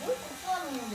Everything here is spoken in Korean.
뭘 걱정하는 건데?